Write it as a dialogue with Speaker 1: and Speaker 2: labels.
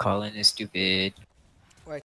Speaker 1: Colin is stupid.